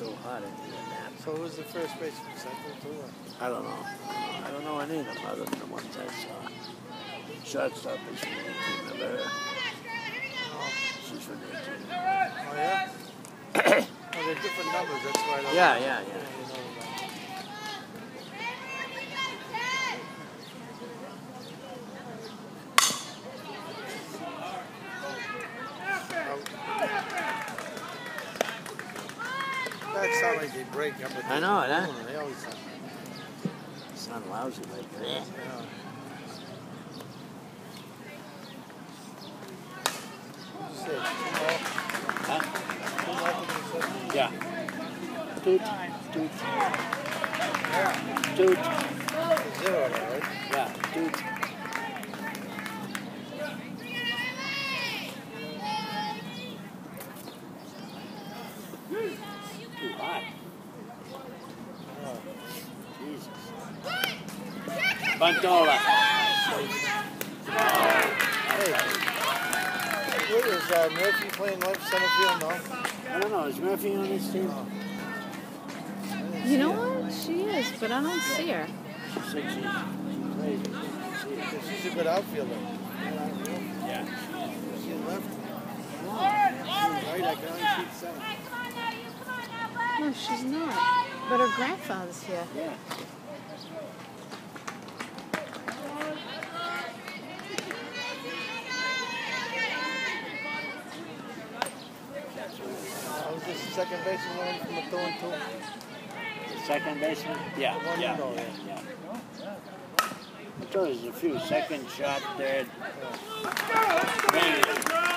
I didn't need a nap. So who's the first baseman? Second, too? or- I don't know. I don't know any of them other than the ones I saw. Shortstop is from the 18, remember her? She's from 18. Oh, yeah? oh, they're different numbers, that's why I don't Yeah, know. yeah, yeah. you know that. That sound like they break up. but I know it, huh? They always sound. Sound lousy like that. Yeah. What'd you Huh? more? Two more, did you say? Yeah. Toot, toot. Toot. Bantola. Hey. What is uh, Murphy playing left center field? No. I don't know. Is Murphy on this team? I You know see her. what? She is, but I don't see her. She said she, she plays. I didn't see her. She's a good outfielder. Yeah. She's left. Right, I can only see seven. No, she's not. But her grandfather's here. Yeah. Second baseman one from the two and two. Second baseman? Yeah, The one yeah, you know, yeah, yeah. Thought there's a few. Second, shot, there. Maybe.